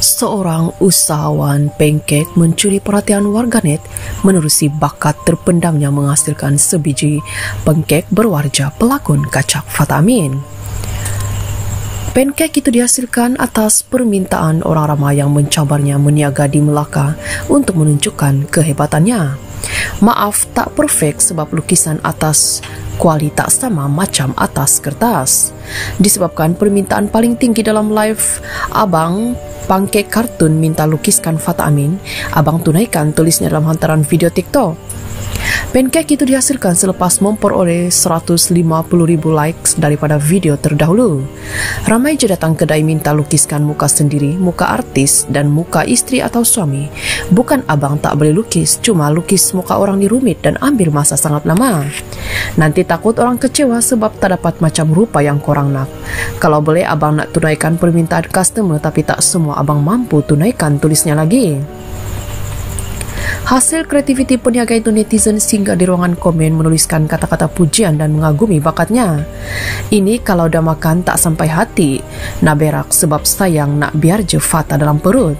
Seorang usahawan pancake mencuri perhatian warganet menerusi bakat terpendamnya menghasilkan sebiji pancake berwarja pelakon kacak Fatamin. Pancake itu dihasilkan atas permintaan orang ramai yang mencabarnya meniaga di Melaka untuk menunjukkan kehebatannya. Maaf tak perfect sebab lukisan atas kualitas sama macam atas kertas. Disebabkan permintaan paling tinggi dalam live abang Pancake Kartun minta lukiskan Fata Amin, abang tunaikan tulisnya dalam hantaran video TikTok. Pancake itu dihasilkan selepas memperoleh 150 ribu likes daripada video terdahulu. Ramai je datang kedai minta lukiskan muka sendiri, muka artis dan muka istri atau suami. Bukan abang tak boleh lukis, cuma lukis muka orang ni rumit dan ambil masa sangat lama. Nanti takut orang kecewa sebab tak dapat macam rupa yang korang nak. Kalau boleh abang nak tunaikan permintaan customer tapi tak semua abang mampu tunaikan tulisnya lagi. Hasil kreativiti peniaga itu netizen singgah di ruangan komen menuliskan kata-kata pujian dan mengagumi bakatnya. Ini kalau dah makan tak sampai hati, nak berak sebab sayang nak biar je fata dalam perut.